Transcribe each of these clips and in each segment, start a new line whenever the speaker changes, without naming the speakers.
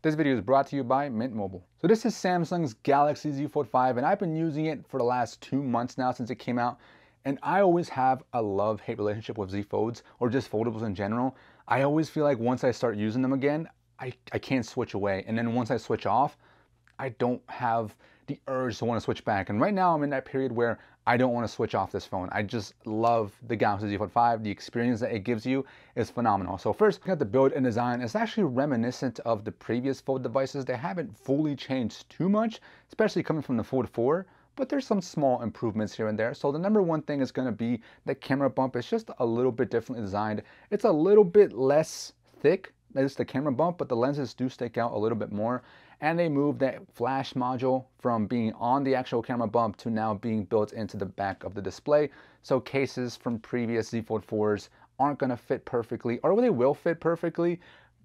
This video is brought to you by Mint Mobile. So this is Samsung's Galaxy Z Fold 5 and I've been using it for the last two months now since it came out. And I always have a love-hate relationship with Z Folds or just foldables in general. I always feel like once I start using them again, I, I can't switch away. And then once I switch off, I don't have the urge to want to switch back. And right now I'm in that period where I don't want to switch off this phone. I just love the Galaxy Z Fold 5. The experience that it gives you is phenomenal. So first, looking at the build and design, it's actually reminiscent of the previous Fold devices. They haven't fully changed too much, especially coming from the Fold 4 but there's some small improvements here and there. So the number one thing is gonna be the camera bump. It's just a little bit differently designed. It's a little bit less thick as the camera bump, but the lenses do stick out a little bit more and they moved that flash module from being on the actual camera bump to now being built into the back of the display. So cases from previous Z Fold 4s aren't gonna fit perfectly, or they will fit perfectly,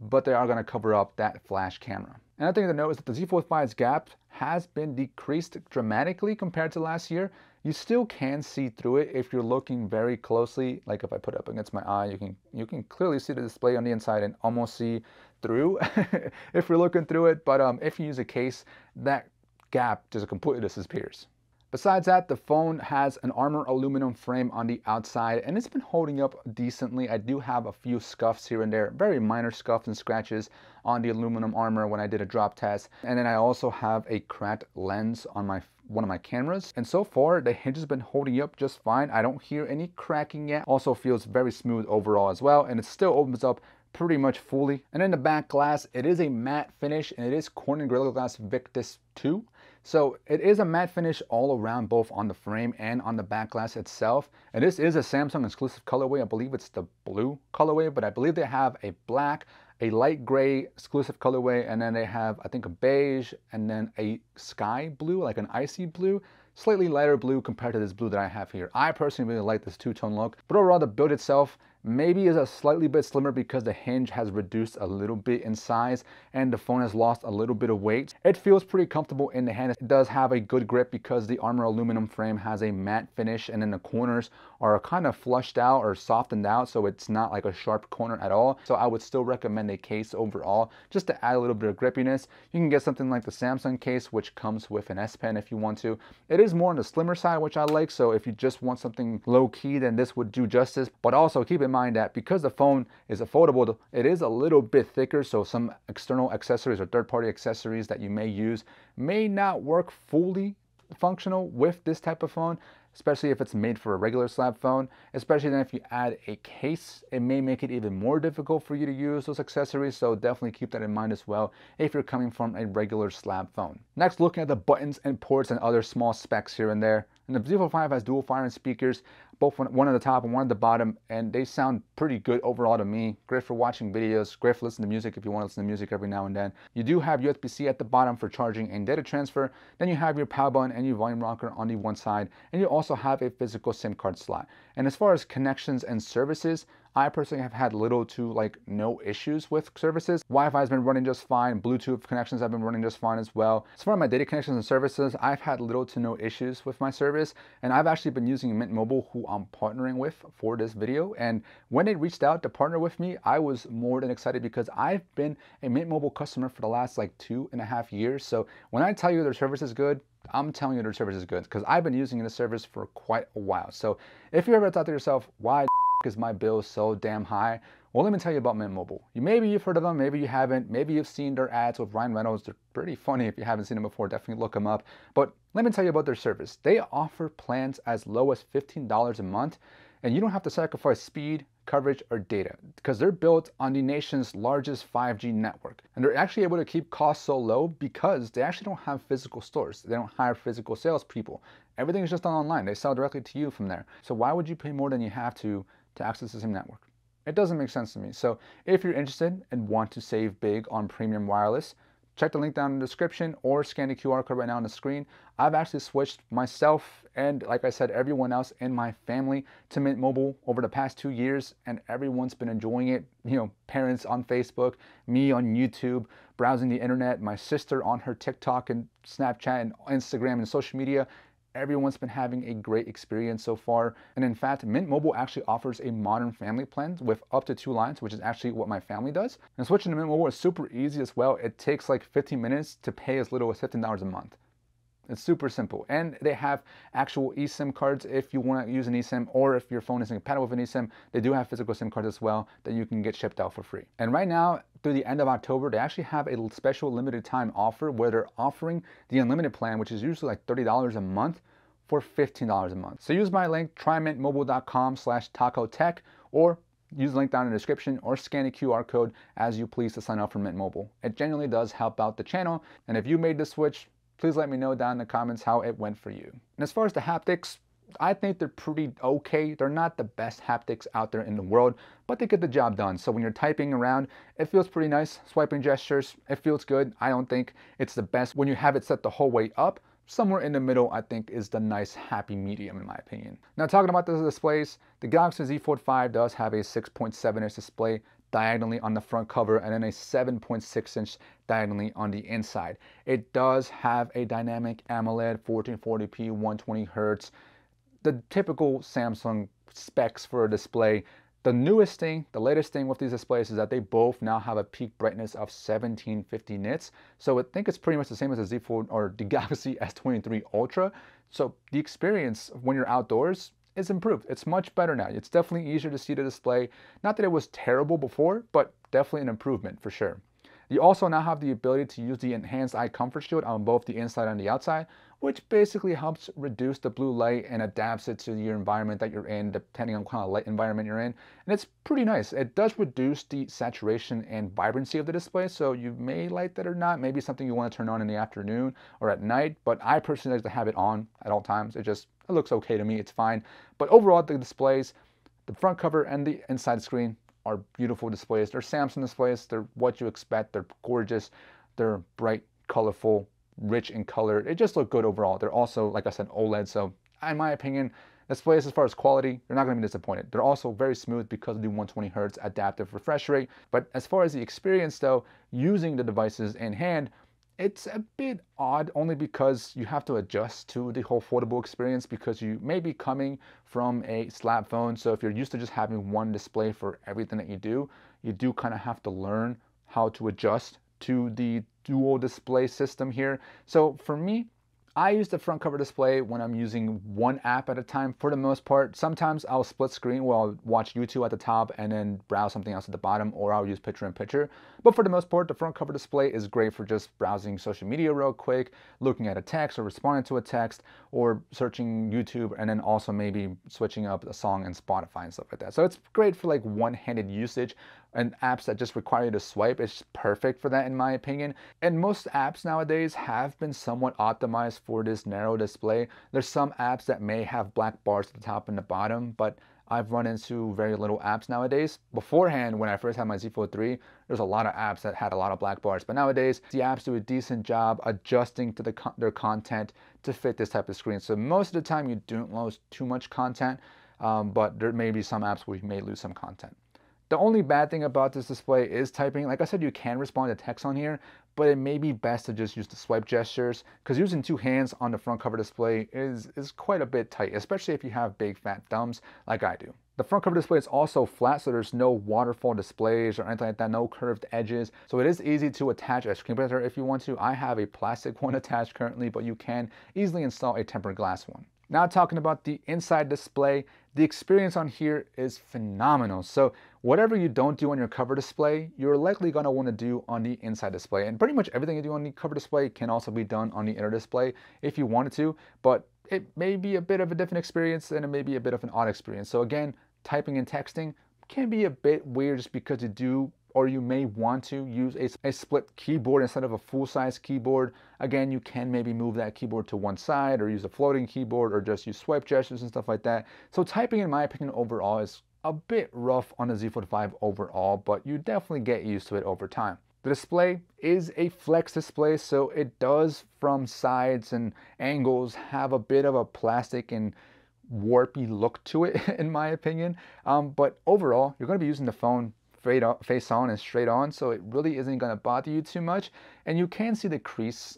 but they are gonna cover up that flash camera. Another thing to note is that the Z Fold 5's gap has been decreased dramatically compared to last year. You still can see through it if you're looking very closely. Like if I put it up against my eye, you can you can clearly see the display on the inside and almost see through if you're looking through it. But um, if you use a case, that gap just completely disappears. Besides that, the phone has an armor aluminum frame on the outside and it's been holding up decently. I do have a few scuffs here and there, very minor scuffs and scratches on the aluminum armor when I did a drop test. And then I also have a cracked lens on my one of my cameras. And so far, the hinge has been holding up just fine. I don't hear any cracking yet. Also feels very smooth overall as well. And it still opens up pretty much fully. And in the back glass, it is a matte finish and it is Corning Gorilla Glass Victus 2. So it is a matte finish all around, both on the frame and on the back glass itself. And this is a Samsung exclusive colorway. I believe it's the blue colorway, but I believe they have a black, a light gray exclusive colorway, and then they have, I think, a beige, and then a sky blue, like an icy blue slightly lighter blue compared to this blue that I have here. I personally really like this two-tone look, but overall the build itself maybe is a slightly bit slimmer because the hinge has reduced a little bit in size and the phone has lost a little bit of weight. It feels pretty comfortable in the hand. It does have a good grip because the Armor aluminum frame has a matte finish and then the corners are kind of flushed out or softened out so it's not like a sharp corner at all. So I would still recommend a case overall just to add a little bit of grippiness. You can get something like the Samsung case which comes with an S Pen if you want to. It is more on the slimmer side which I like so if you just want something low key then this would do justice but also keep in mind that because the phone is a foldable, it is a little bit thicker, so some external accessories or third-party accessories that you may use may not work fully functional with this type of phone especially if it's made for a regular slab phone, especially then if you add a case, it may make it even more difficult for you to use those accessories, so definitely keep that in mind as well if you're coming from a regular slab phone. Next, looking at the buttons and ports and other small specs here and there. And the Z Fold 5 has dual firing speakers, both one at the top and one at the bottom, and they sound pretty good overall to me. Great for watching videos, great for listening to music if you want to listen to music every now and then. You do have USB-C at the bottom for charging and data transfer. Then you have your power button and your volume rocker on the one side, and you also have a physical SIM card slot. And as far as connections and services, I personally have had little to like no issues with services. Wi-Fi has been running just fine. Bluetooth connections have been running just fine as well. As far as my data connections and services, I've had little to no issues with my service. And I've actually been using Mint Mobile, who I'm partnering with for this video. And when they reached out to partner with me, I was more than excited because I've been a Mint Mobile customer for the last like two and a half years. So when I tell you their service is good, I'm telling you their service is good because I've been using this service for quite a while. So if you ever thought to yourself, why is my bill so damn high? Well, let me tell you about Mint Mobile. You, maybe you've heard of them, maybe you haven't. Maybe you've seen their ads with Ryan Reynolds. They're pretty funny if you haven't seen them before. Definitely look them up. But let me tell you about their service. They offer plans as low as $15 a month, and you don't have to sacrifice speed, coverage, or data because they're built on the nation's largest 5G network. And they're actually able to keep costs so low because they actually don't have physical stores. They don't hire physical salespeople. Everything is just done online. They sell directly to you from there. So why would you pay more than you have to to access the same network? It doesn't make sense to me. So if you're interested and want to save big on premium wireless, check the link down in the description or scan the QR code right now on the screen. I've actually switched myself and like I said, everyone else in my family to Mint Mobile over the past two years and everyone's been enjoying it. You know, parents on Facebook, me on YouTube, browsing the internet, my sister on her TikTok and Snapchat and Instagram and social media everyone's been having a great experience so far. And in fact, Mint Mobile actually offers a modern family plan with up to two lines, which is actually what my family does. And switching to Mint Mobile is super easy as well. It takes like 15 minutes to pay as little as $15 a month. It's super simple. And they have actual eSIM cards if you want to use an eSIM or if your phone isn't compatible with an eSIM, they do have physical SIM cards as well that you can get shipped out for free. And right now, through the end of October, they actually have a special limited time offer where they're offering the unlimited plan, which is usually like $30 a month for $15 a month. So use my link, trymintmobile.com slash tacotech or use the link down in the description or scan the QR code as you please to sign up for Mint Mobile. It genuinely does help out the channel. And if you made the switch, please let me know down in the comments how it went for you. And as far as the haptics, I think they're pretty okay. They're not the best haptics out there in the world, but they get the job done. So when you're typing around, it feels pretty nice. Swiping gestures, it feels good. I don't think it's the best when you have it set the whole way up. Somewhere in the middle, I think, is the nice happy medium in my opinion. Now talking about the displays, the Galaxy Z Fold 5 does have a 6.7 inch display diagonally on the front cover and then a 7.6 inch diagonally on the inside. It does have a dynamic AMOLED 1440p 120 hertz, the typical Samsung specs for a display. The newest thing, the latest thing with these displays is that they both now have a peak brightness of 1750 nits. So I think it's pretty much the same as the Z Fold or the Galaxy S23 Ultra. So the experience when you're outdoors is improved. It's much better now. It's definitely easier to see the display. Not that it was terrible before, but definitely an improvement for sure. You also now have the ability to use the enhanced eye comfort shield on both the inside and the outside, which basically helps reduce the blue light and adapts it to your environment that you're in, depending on kind of light environment you're in. And it's pretty nice. It does reduce the saturation and vibrancy of the display, so you may like that or not. Maybe something you want to turn on in the afternoon or at night, but I personally like to have it on at all times. It just it looks okay to me, it's fine. But overall, the displays, the front cover and the inside screen are beautiful displays. They're Samsung displays. They're what you expect. They're gorgeous. They're bright, colorful, rich in color. They just look good overall. They're also, like I said, OLED. So in my opinion, displays as far as quality, they're not going to be disappointed. They're also very smooth because of the 120 hertz adaptive refresh rate. But as far as the experience though, using the devices in hand, it's a bit odd only because you have to adjust to the whole foldable experience because you may be coming from a slab phone. So if you're used to just having one display for everything that you do, you do kind of have to learn how to adjust to the dual display system here. So for me, I use the front cover display when I'm using one app at a time for the most part. Sometimes I'll split screen where I'll watch YouTube at the top and then browse something else at the bottom or I'll use picture in picture. But for the most part, the front cover display is great for just browsing social media real quick, looking at a text or responding to a text or searching YouTube and then also maybe switching up a song and Spotify and stuff like that. So it's great for like one-handed usage and apps that just require you to swipe is perfect for that in my opinion. And most apps nowadays have been somewhat optimized for this narrow display. There's some apps that may have black bars at the top and the bottom, but I've run into very little apps nowadays. Beforehand, when I first had my Z Fold 3, there's a lot of apps that had a lot of black bars. But nowadays, the apps do a decent job adjusting to the their content to fit this type of screen. So most of the time, you don't lose too much content, um, but there may be some apps where you may lose some content. The only bad thing about this display is typing. Like I said, you can respond to text on here, but it may be best to just use the swipe gestures because using two hands on the front cover display is, is quite a bit tight, especially if you have big fat thumbs like I do. The front cover display is also flat, so there's no waterfall displays or anything like that, no curved edges. So it is easy to attach a screen protector if you want to. I have a plastic one attached currently, but you can easily install a tempered glass one. Now talking about the inside display, the experience on here is phenomenal. So whatever you don't do on your cover display, you're likely gonna wanna do on the inside display. And pretty much everything you do on the cover display can also be done on the inner display if you wanted to, but it may be a bit of a different experience and it may be a bit of an odd experience. So again, typing and texting can be a bit weird just because you do or you may want to use a, a split keyboard instead of a full-size keyboard. Again, you can maybe move that keyboard to one side or use a floating keyboard or just use swipe gestures and stuff like that. So typing, in my opinion, overall is a bit rough on the Z Fold 5 overall, but you definitely get used to it over time. The display is a flex display, so it does from sides and angles have a bit of a plastic and warpy look to it, in my opinion. Um, but overall, you're going to be using the phone face on and straight on, so it really isn't going to bother you too much. And you can see the crease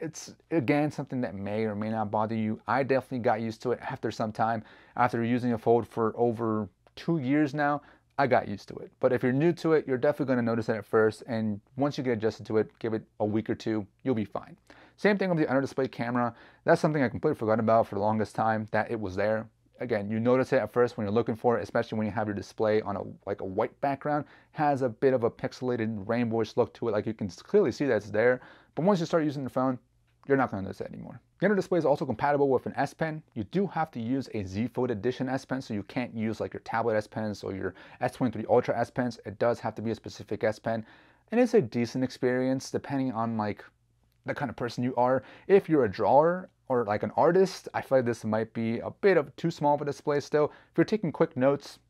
it's again something that may or may not bother you. I definitely got used to it after some time. After using a Fold for over two years now, I got used to it. But if you're new to it, you're definitely going to notice it at first. And once you get adjusted to it, give it a week or two, you'll be fine. Same thing with the under display camera. That's something I completely forgot about for the longest time that it was there. Again, you notice it at first when you're looking for it, especially when you have your display on a like a white background, has a bit of a pixelated rainbowish look to it. Like you can clearly see that it's there. But once you start using the phone, you're not going to notice it anymore. The inner display is also compatible with an S Pen. You do have to use a Z Fold Edition S Pen, so you can't use like your tablet S Pens or your S23 Ultra S Pens. It does have to be a specific S Pen. And it's a decent experience depending on like the kind of person you are. If you're a drawer or like an artist, I feel like this might be a bit of too small of a display still. If you're taking quick notes,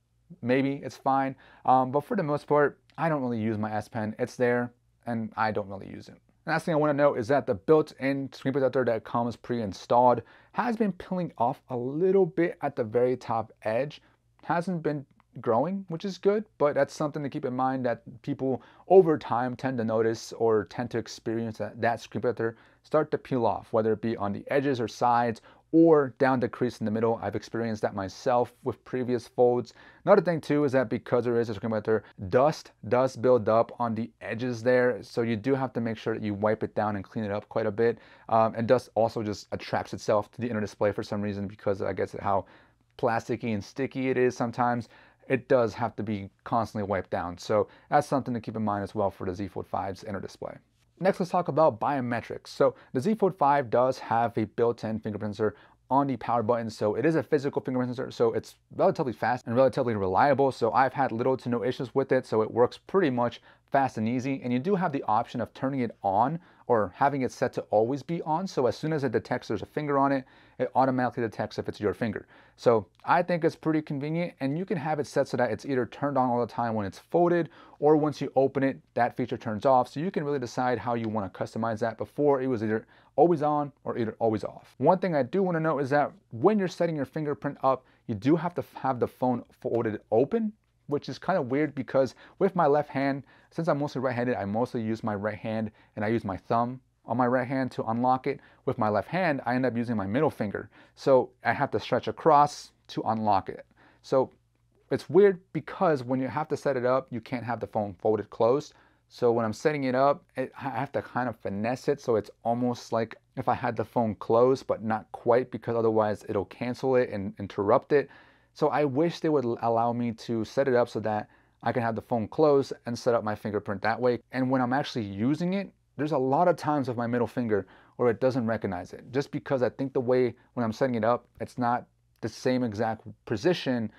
maybe it's fine. Um, but for the most part, I don't really use my S Pen. It's there and I don't really use it. Last thing I want to note is that the built-in screen protector that comes pre-installed has been peeling off a little bit at the very top edge. Hasn't been growing, which is good, but that's something to keep in mind that people over time tend to notice or tend to experience that, that screen protector start to peel off, whether it be on the edges or sides or down the crease in the middle. I've experienced that myself with previous folds. Another thing too is that because there is a screen protector, dust does build up on the edges there. So you do have to make sure that you wipe it down and clean it up quite a bit. Um, and dust also just attracts itself to the inner display for some reason because I guess how plasticky and sticky it is sometimes it does have to be constantly wiped down. So that's something to keep in mind as well for the Z Fold 5's inner display. Next, let's talk about biometrics. So the Z Fold 5 does have a built-in fingerprint sensor on the power button. So it is a physical fingerprint sensor, so it's relatively fast and relatively reliable. So I've had little to no issues with it. So it works pretty much fast and easy. And you do have the option of turning it on or having it set to always be on. So as soon as it detects there's a finger on it, it automatically detects if it's your finger. So I think it's pretty convenient and you can have it set so that it's either turned on all the time when it's folded or once you open it, that feature turns off. So you can really decide how you want to customize that before it was either always on or either always off. One thing I do want to note is that when you're setting your fingerprint up, you do have to have the phone folded open which is kind of weird because with my left hand, since I'm mostly right-handed, I mostly use my right hand and I use my thumb on my right hand to unlock it. With my left hand, I end up using my middle finger. So I have to stretch across to unlock it. So it's weird because when you have to set it up, you can't have the phone folded closed. So when I'm setting it up, it, I have to kind of finesse it so it's almost like if I had the phone closed, but not quite because otherwise it'll cancel it and interrupt it. So I wish they would allow me to set it up so that I can have the phone closed and set up my fingerprint that way. And when I'm actually using it, there's a lot of times with my middle finger where it doesn't recognize it. Just because I think the way when I'm setting it up, it's not the same exact position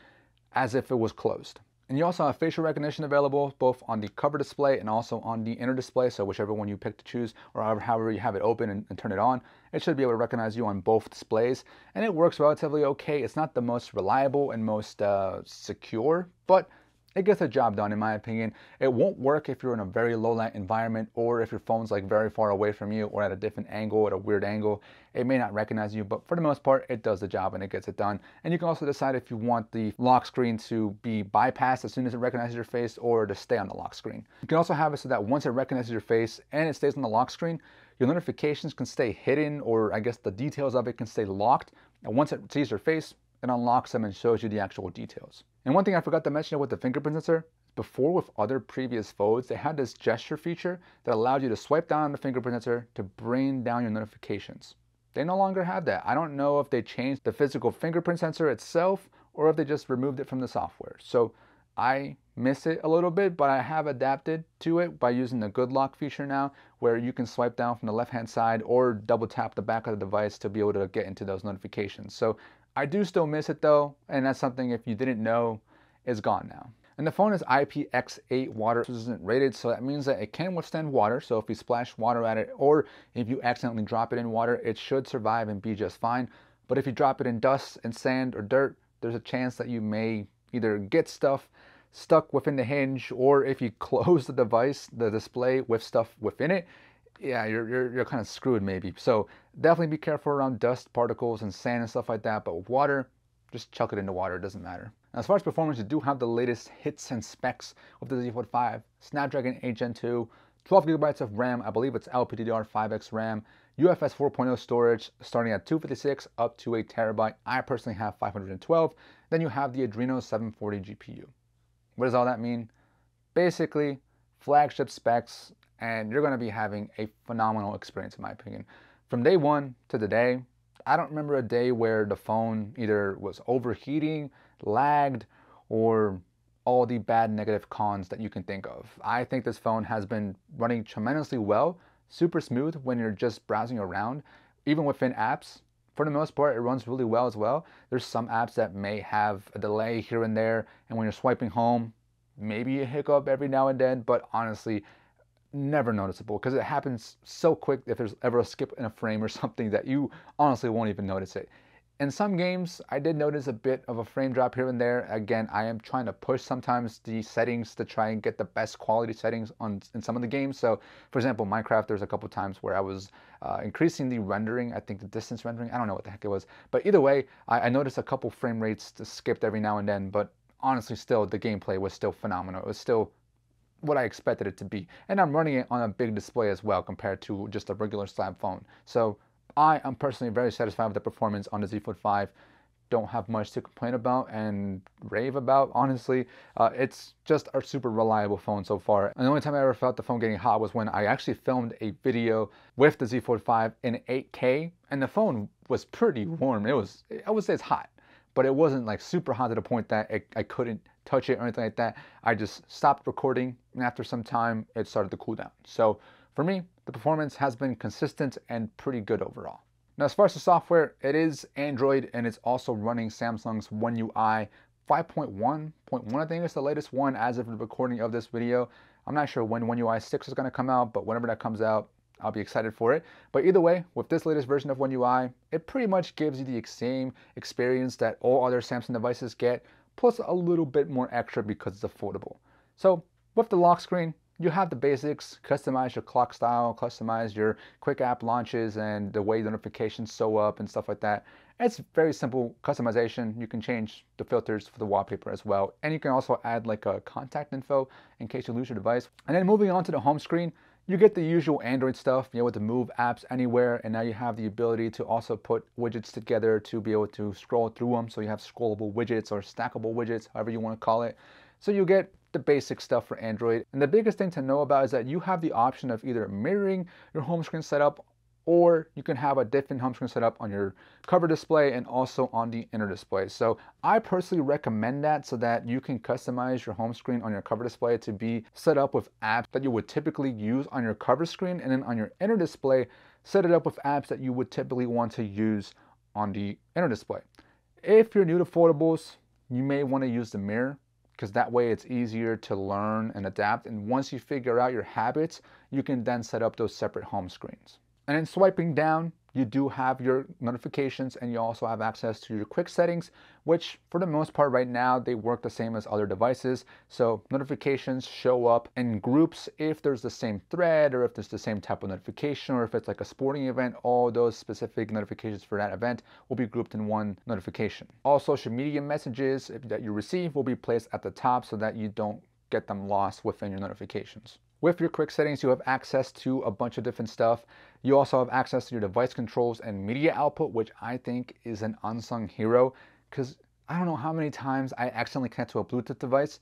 as if it was closed. And you also have facial recognition available both on the cover display and also on the inner display. So whichever one you pick to choose or however, you have it open and, and, turn it on, it should be able to recognize you on both displays. And it works relatively okay. It's not the most reliable and most uh, secure, but it gets the job done in my opinion. It won't work if you're in a very low light environment or if your phone's like very far away from you or at a different angle, at a weird angle. It may not recognize you, but for the most part, it does the job and it gets it done. And you can also decide if you want the lock screen to be bypassed as soon as it recognizes your face or to stay on the lock screen. You can also have it so that once it recognizes your face and it stays on the lock screen, your notifications can stay hidden or I guess the details of it can stay locked. And once it sees your face, it unlocks them and shows you the actual details. And one thing I forgot to mention with the fingerprint sensor, before with other previous folds, they had this gesture feature that allowed you to swipe down on the fingerprint sensor to bring down your notifications. They no longer have that. I don't know if they changed the physical fingerprint sensor itself or if they just removed it from the software. So I miss it a little bit, but I have adapted to it by using the Good Lock feature now, where you can swipe down from the left-hand side or double tap the back of the device to be able to get into those notifications. So I do still miss it though, and that's something if you didn't know is gone now. And the phone is IPX8 water resistant rated, so that means that it can withstand water. So if you splash water at it, or if you accidentally drop it in water, it should survive and be just fine. But if you drop it in dust and sand or dirt, there's a chance that you may either get stuff stuck within the hinge, or if you close the device, the display with stuff within it, yeah, you're, you're, you're kind of screwed maybe. So definitely be careful around dust particles and sand and stuff like that. But with water, just chuck it into water, it doesn't matter. As far as performance, you do have the latest hits and specs of the Z Fold 5. Snapdragon 8 Gen 2, 12 gigabytes of RAM, I believe it's LPDDR5X RAM, UFS 4.0 storage starting at 256 up to a terabyte. I personally have 512. Then you have the Adreno 740 GPU. What does all that mean? Basically, flagship specs, and you're going to be having a phenomenal experience, in my opinion. From day one to the day, I don't remember a day where the phone either was overheating, lagged, or all the bad negative cons that you can think of. I think this phone has been running tremendously well, super smooth when you're just browsing around, even within apps. For the most part, it runs really well as well. There's some apps that may have a delay here and there, and when you're swiping home, maybe a hiccup every now and then, but honestly, never noticeable because it happens so quick if there's ever a skip in a frame or something that you honestly won't even notice it. In some games, I did notice a bit of a frame drop here and there. Again, I am trying to push sometimes the settings to try and get the best quality settings on in some of the games. So, for example, Minecraft, there's a couple times where I was uh, increasing the rendering. I think the distance rendering. I don't know what the heck it was, but either way, I, I noticed a couple frame rates skipped every now and then. But honestly, still the gameplay was still phenomenal. It was still what I expected it to be. And I'm running it on a big display as well compared to just a regular slab phone. So I am personally very satisfied with the performance on the Z Fold 5. Don't have much to complain about and rave about, honestly. Uh, it's just a super reliable phone so far. And the only time I ever felt the phone getting hot was when I actually filmed a video with the Z Fold 5 in 8K, and the phone was pretty warm. It was, I would say it's hot, but it wasn't like super hot to the point that it, I couldn't touch it or anything like that. I just stopped recording, and after some time, it started to cool down. So for me, the performance has been consistent and pretty good overall. Now, as far as the software, it is Android and it's also running Samsung's One UI 5.1.1, I think is the latest one as of the recording of this video. I'm not sure when One UI 6 is going to come out, but whenever that comes out, I'll be excited for it. But either way, with this latest version of One UI, it pretty much gives you the same experience that all other Samsung devices get, plus a little bit more extra because it's a foldable. So with the lock screen, you have the basics, customize your clock style, customize your quick app launches and the way the notifications show up and stuff like that. It's very simple customization. You can change the filters for the wallpaper as well. And you can also add like a contact info in case you lose your device. And then moving on to the home screen, you get the usual Android stuff, you know, with the move apps anywhere, and now you have the ability to also put widgets together to be able to scroll through them. So you have scrollable widgets or stackable widgets, however you want to call it. So you get the basic stuff for Android. And the biggest thing to know about is that you have the option of either mirroring your home screen setup or you can have a different home screen setup on your cover display and also on the inner display. So I personally recommend that so that you can customize your home screen on your cover display to be set up with apps that you would typically use on your cover screen and then on your inner display, set it up with apps that you would typically want to use on the inner display. If you're new to foldables, you may want to use the mirror because that way it's easier to learn and adapt. And once you figure out your habits, you can then set up those separate home screens. And then swiping down, you do have your notifications and you also have access to your quick settings, which for the most part right now, they work the same as other devices. So notifications show up in groups if there's the same thread or if there's the same type of notification or if it's like a sporting event, all those specific notifications for that event will be grouped in one notification. All social media messages that you receive will be placed at the top so that you don't get them lost within your notifications. With your quick settings, you have access to a bunch of different stuff. You also have access to your device controls and media output, which I think is an unsung hero because I don't know how many times I accidentally connect to a Bluetooth device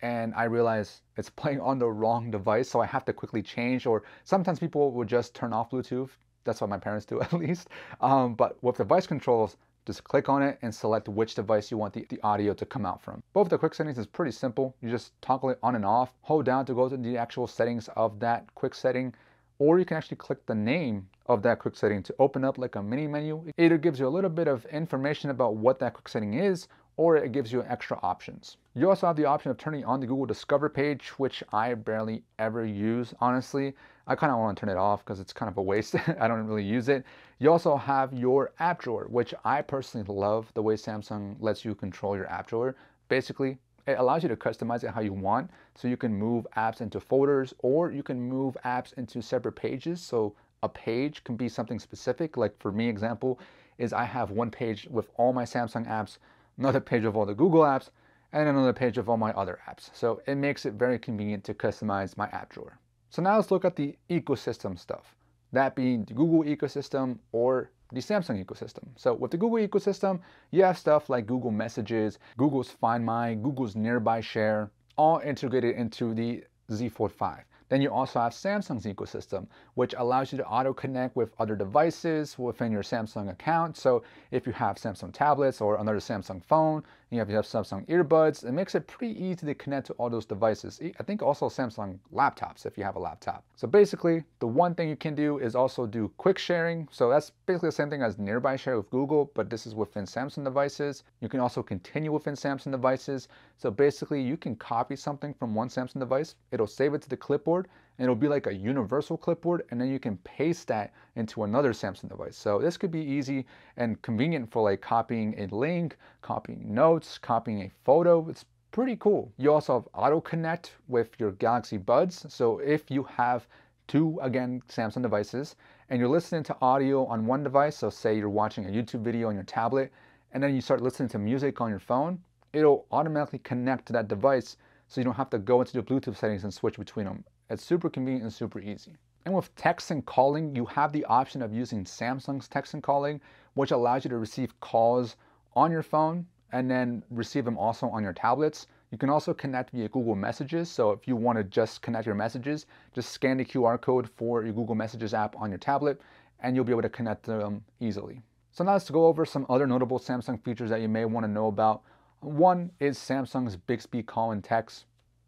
and I realize it's playing on the wrong device, so I have to quickly change. Or sometimes people will just turn off Bluetooth. That's what my parents do at least. Um, but with device controls, just click on it and select which device you want the, the audio to come out from. Both the quick settings is pretty simple. You just toggle it on and off, hold down to go to the actual settings of that quick setting, or you can actually click the name of that quick setting to open up like a mini menu. It either gives you a little bit of information about what that quick setting is, or it gives you extra options. You also have the option of turning on the Google Discover page, which I barely ever use, honestly. I kind of want to turn it off because it's kind of a waste. I don't really use it. You also have your app drawer, which I personally love the way Samsung lets you control your app drawer. Basically, it allows you to customize it how you want. So you can move apps into folders or you can move apps into separate pages. So a page can be something specific. Like for me, example, is I have one page with all my Samsung apps another page of all the Google apps, and another page of all my other apps. So it makes it very convenient to customize my app drawer. So now let's look at the ecosystem stuff, that being the Google ecosystem or the Samsung ecosystem. So with the Google ecosystem, you have stuff like Google Messages, Google's Find My, Google's Nearby Share, all integrated into the Z Fold 5. Then you also have Samsung's ecosystem, which allows you to auto connect with other devices within your Samsung account. So if you have Samsung tablets or another Samsung phone, you have, Samsung earbuds, it makes it pretty easy to connect to all those devices. I think also Samsung laptops if you have a laptop. So basically, the one thing you can do is also do quick sharing. So that's basically the same thing as nearby share with Google, but this is within Samsung devices. You can also continue within Samsung devices. So basically, you can copy something from one Samsung device, it'll save it to the clipboard, and it'll be like a universal clipboard and then you can paste that into another Samsung device. So this could be easy and convenient for like copying a link, copying notes, copying a photo. It's pretty cool. You also have auto connect with your Galaxy Buds. So if you have two, again, Samsung devices and you're listening to audio on one device, so say you're watching a YouTube video on your tablet and then you start listening to music on your phone, it'll automatically connect to that device so you don't have to go into the Bluetooth settings and switch between them. It's super convenient and super easy. And with text and calling, you have the option of using Samsung's text and calling, which allows you to receive calls on your phone and then receive them also on your tablets. You can also connect via Google Messages. So if you want to just connect your messages, just scan the QR code for your Google Messages app on your tablet and you'll be able to connect them easily. So now let's go over some other notable Samsung features that you may want to know about. One is Samsung's Bixby call and text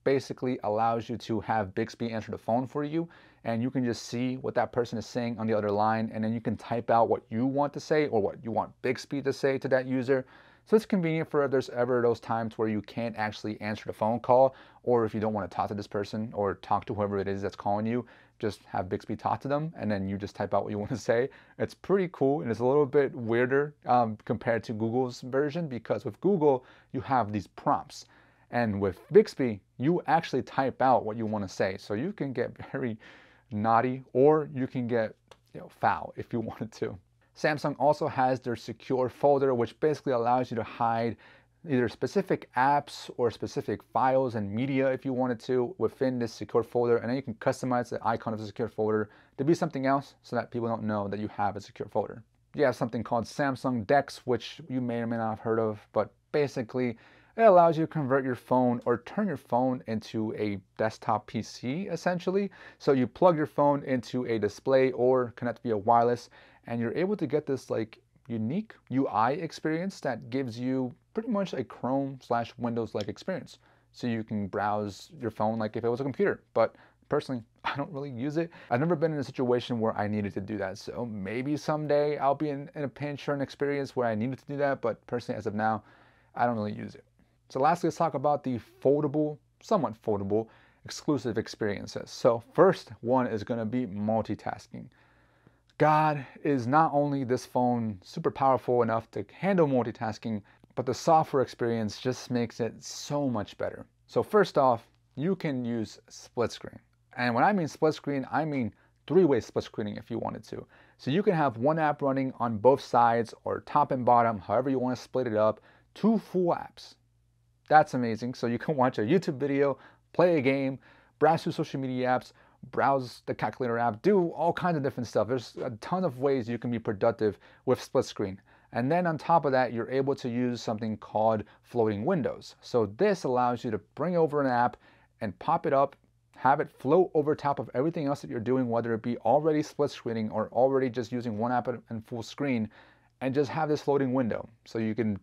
basically allows you to have Bixby answer the phone for you and you can just see what that person is saying on the other line and then you can type out what you want to say or what you want Bixby to say to that user. So it's convenient for if there's ever those times where you can't actually answer the phone call or if you don't want to talk to this person or talk to whoever it is that's calling you, just have Bixby talk to them and then you just type out what you want to say. It's pretty cool and it's a little bit weirder um, compared to Google's version because with Google you have these prompts. And with Bixby, you actually type out what you want to say. So you can get very naughty or you can get you know, foul if you wanted to. Samsung also has their secure folder, which basically allows you to hide either specific apps or specific files and media if you wanted to within this secure folder. And then you can customize the icon of the secure folder to be something else so that people don't know that you have a secure folder. You have something called Samsung DeX, which you may or may not have heard of, but basically it allows you to convert your phone or turn your phone into a desktop PC essentially. So you plug your phone into a display or connect via wireless and you're able to get this like unique UI experience that gives you pretty much a Chrome slash Windows like experience. So you can browse your phone like if it was a computer. But personally, I don't really use it. I've never been in a situation where I needed to do that. So maybe someday I'll be in, in a pinch or an experience where I needed to do that. But personally, as of now, I don't really use it. So lastly, let's talk about the foldable, somewhat foldable, exclusive experiences. So first one is gonna be multitasking. God, is not only this phone super powerful enough to handle multitasking, but the software experience just makes it so much better. So first off, you can use split screen. And when I mean split screen, I mean three-way split screening if you wanted to. So you can have one app running on both sides or top and bottom, however you want to split it up, two full apps. That's amazing. So you can watch a YouTube video, play a game, browse through social media apps, browse the calculator app, do all kinds of different stuff. There's a ton of ways you can be productive with split screen. And then on top of that, you're able to use something called floating windows. So this allows you to bring over an app and pop it up, have it float over top of everything else that you're doing, whether it be already split screening or already just using one app in full screen, and just have this floating window. So you can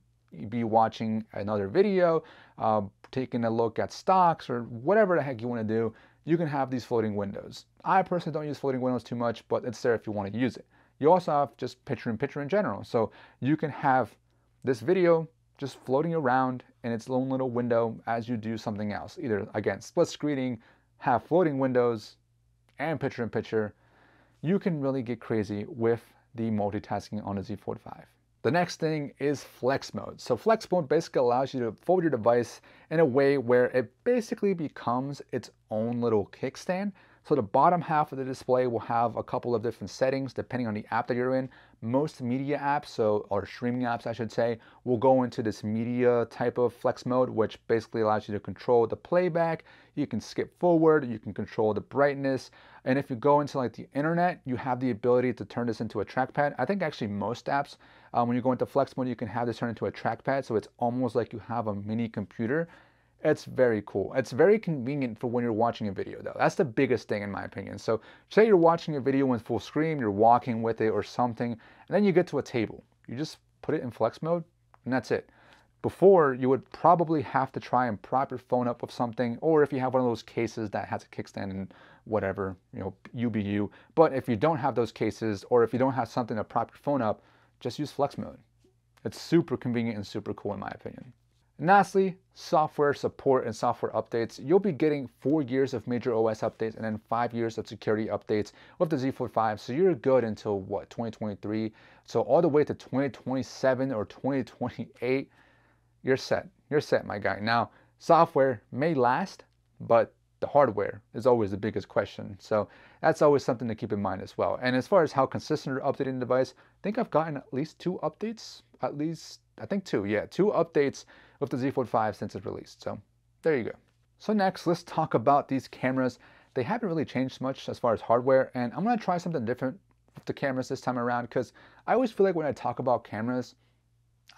be watching another video, uh, taking a look at stocks or whatever the heck you want to do, you can have these floating windows. I personally don't use floating windows too much, but it's there if you want to use it. You also have just picture in picture in general. So you can have this video just floating around in its own little window as you do something else. Either again, split screening, have floating windows, and picture in picture. You can really get crazy with the multitasking on the Z Fold 5. The next thing is flex mode. So flex mode basically allows you to fold your device in a way where it basically becomes its own little kickstand. So the bottom half of the display will have a couple of different settings depending on the app that you're in. Most media apps, so or streaming apps I should say, will go into this media type of flex mode, which basically allows you to control the playback. You can skip forward, you can control the brightness. And if you go into like the internet, you have the ability to turn this into a trackpad. I think actually most apps, um, when you go into flex mode, you can have this turn into a trackpad. So it's almost like you have a mini computer it's very cool. It's very convenient for when you're watching a video though. That's the biggest thing in my opinion. So say you're watching a video in full screen, you're walking with it or something, and then you get to a table. You just put it in flex mode and that's it. Before, you would probably have to try and prop your phone up with something, or if you have one of those cases that has a kickstand and whatever, you know, UBU. But if you don't have those cases, or if you don't have something to prop your phone up, just use flex mode. It's super convenient and super cool in my opinion. And lastly, software support and software updates. You'll be getting four years of major OS updates and then five years of security updates with the Z Fold 5. So you're good until what, 2023? So all the way to 2027 or 2028, you're set. You're set, my guy. Now, software may last, but the hardware is always the biggest question. So that's always something to keep in mind as well. And as far as how consistent or updating the device, I think I've gotten at least two updates, at least, I think two, yeah, two updates with the Z Fold 5 since it's released. So there you go. So next, let's talk about these cameras. They haven't really changed much as far as hardware, and I'm gonna try something different with the cameras this time around because I always feel like when I talk about cameras,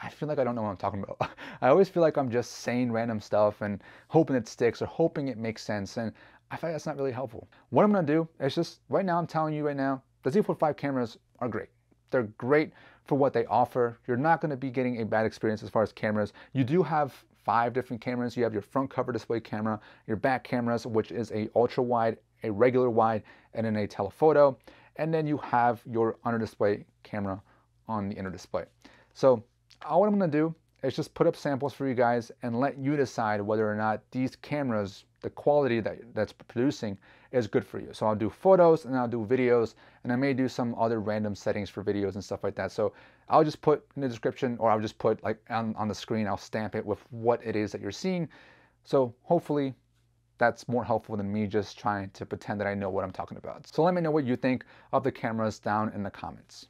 I feel like I don't know what I'm talking about. I always feel like I'm just saying random stuff and hoping it sticks or hoping it makes sense, and I find that's not really helpful. What I'm gonna do is just, right now I'm telling you right now, the Z Fold 5 cameras are great. They're great for what they offer. You're not going to be getting a bad experience as far as cameras. You do have five different cameras. You have your front cover display camera, your back cameras, which is a ultra wide, a regular wide, and then a telephoto. And then you have your under display camera on the inner display. So all I'm going to do is just put up samples for you guys and let you decide whether or not these cameras, the quality that that's producing is good for you. So I'll do photos and I'll do videos and I may do some other random settings for videos and stuff like that. So I'll just put in the description or I'll just put like on, on the screen, I'll stamp it with what it is that you're seeing. So hopefully that's more helpful than me just trying to pretend that I know what I'm talking about. So let me know what you think of the cameras down in the comments.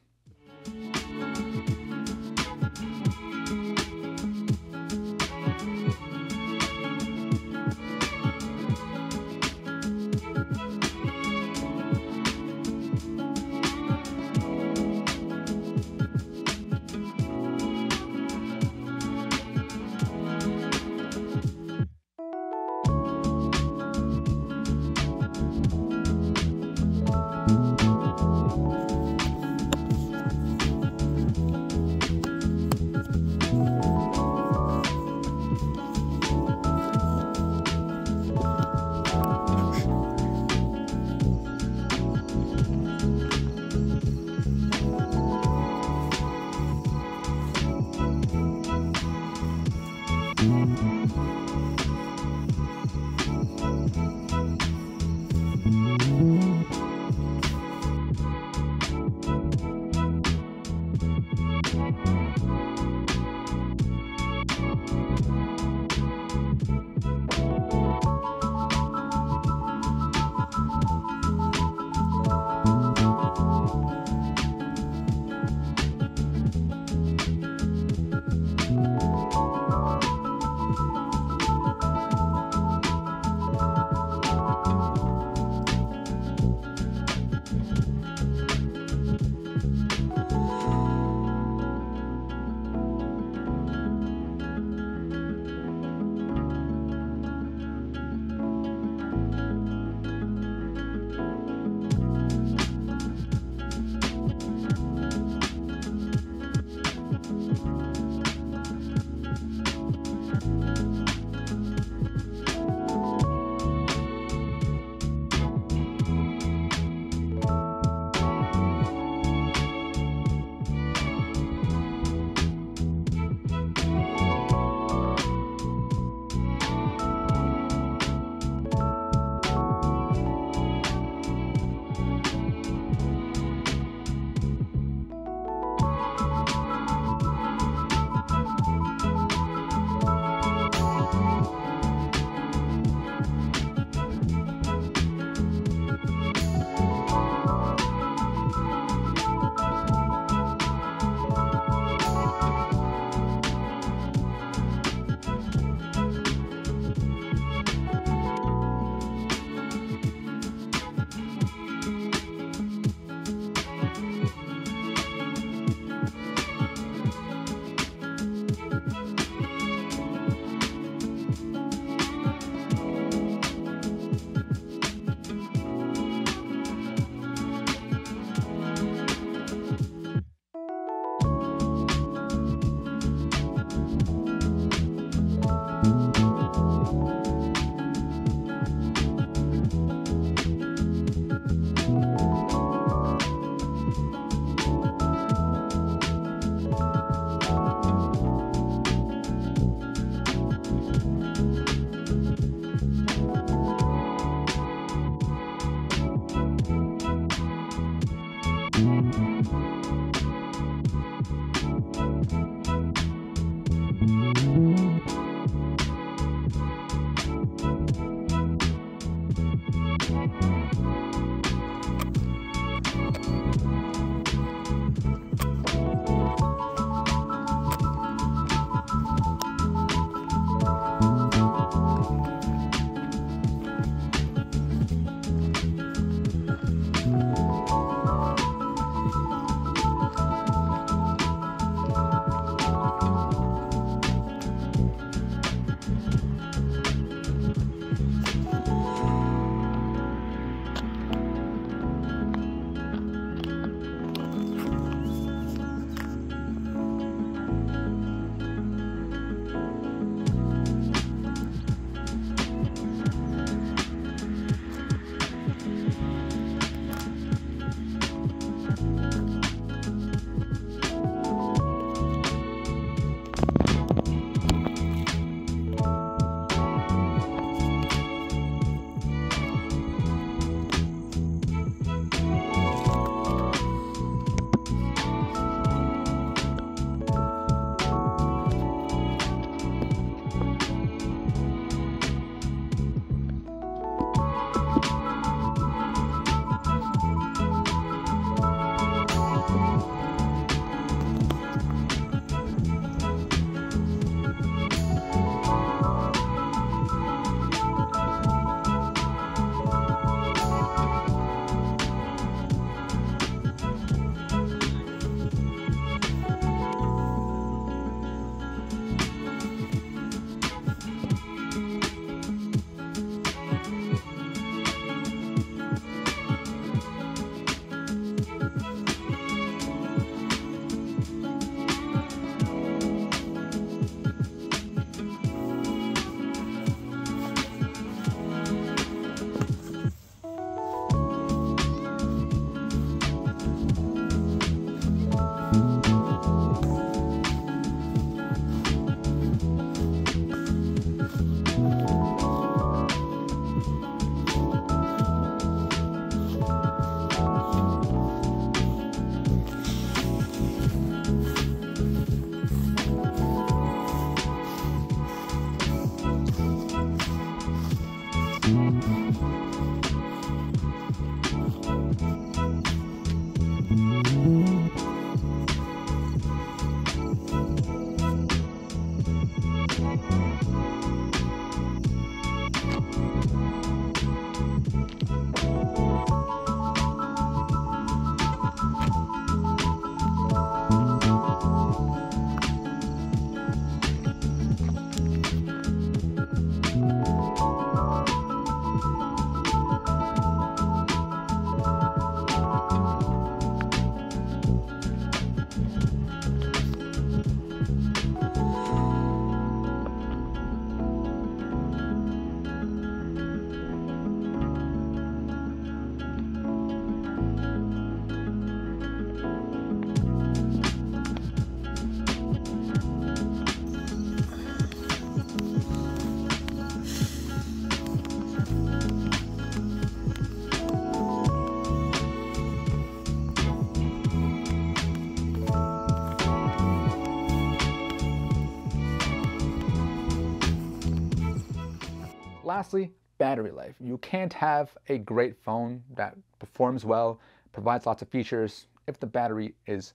Lastly, battery life. You can't have a great phone that performs well, provides lots of features if the battery is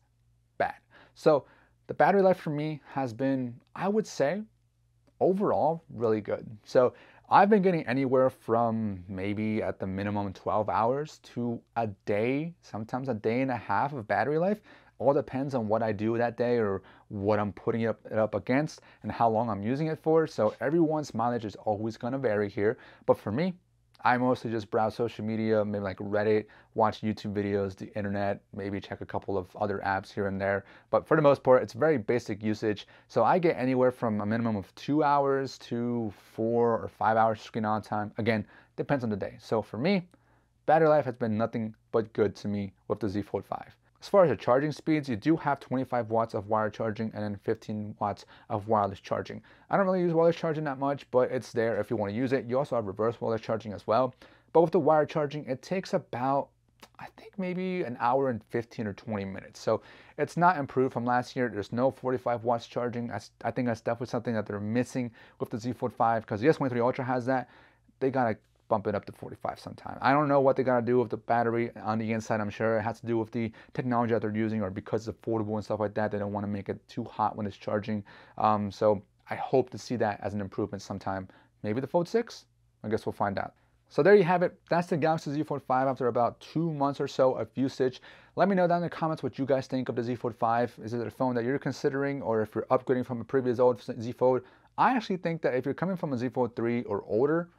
bad. So the battery life for me has been, I would say, overall really good. So I've been getting anywhere from maybe at the minimum 12 hours to a day, sometimes a day and a half of battery life all depends on what I do that day or what I'm putting it up, against and how long I'm using it for. So everyone's mileage is always going to vary here. But for me, I mostly just browse social media, maybe like Reddit, watch YouTube videos, the internet, maybe check a couple of other apps here and there. But for the most part, it's very basic usage. So I get anywhere from a minimum of two hours to four or five hours screen on time. Again, depends on the day. So for me, battery life has been nothing but good to me with the Z Fold 5. As far as the charging speeds, you do have 25 watts of wire charging and then 15 watts of wireless charging. I don't really use wireless charging that much, but it's there if you want to use it. You also have reverse wireless charging as well. But with the wire charging, it takes about I think maybe an hour and 15 or 20 minutes. So it's not improved from last year. There's no 45 watts charging. I, I think that's definitely something that they're missing with the Z Fold 5 because the S23 Ultra has that. They got to bump it up to 45 sometime. I don't know what they got to do with the battery on the inside. I'm sure it has to do with the technology that they're using or because it's a foldable and stuff like that. They don't want to make it too hot when it's charging. Um, so I hope to see that as an improvement sometime. Maybe the Fold 6? I guess we'll find out. So there you have it. That's the Galaxy Z Fold 5 after about two months or so of usage. Let me know down in the comments what you guys think of the Z Fold 5. Is it a phone that you're considering or if you're upgrading from a previous old Z Fold? I actually think that if you're coming from a Z Fold 3 or older,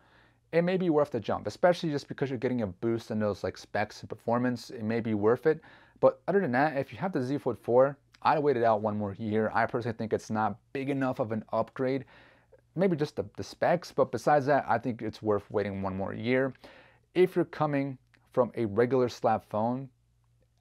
it may be worth the jump, especially just because you're getting a boost in those like specs and performance. It may be worth it. But other than that, if you have the Z Fold 4, I'd wait it out one more year. I personally think it's not big enough of an upgrade maybe just the, the specs, but besides that, I think it's worth waiting one more year. If you're coming from a regular slab phone,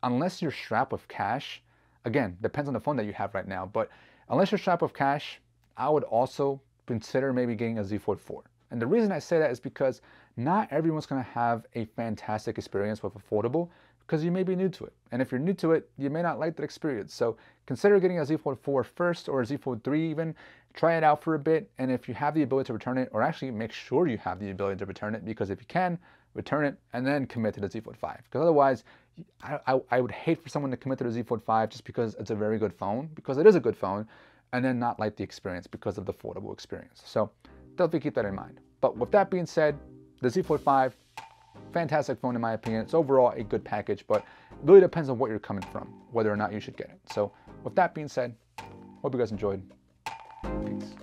unless you're strapped with cash, again, depends on the phone that you have right now, but unless you're strapped with cash, I would also consider maybe getting a Z Fold 4. And the reason I say that is because not everyone's gonna have a fantastic experience with a foldable because you may be new to it. And if you're new to it, you may not like that experience. So consider getting a Z Fold 4 first or a Z Fold 3 even. Try it out for a bit. And if you have the ability to return it, or actually make sure you have the ability to return it, because if you can, return it and then commit to the Z Fold 5. Because otherwise, I, I, I, would hate for someone to commit to the Z Fold 5 just because it's a very good phone, because it is a good phone, and then not like the experience because of the foldable experience. So definitely keep that in mind. But with that being said, the Z Fold 5, fantastic phone in my opinion. It's overall a good package, but it really depends on what you're coming from, whether or not you should get it. So with that being said, hope you guys enjoyed. Peace.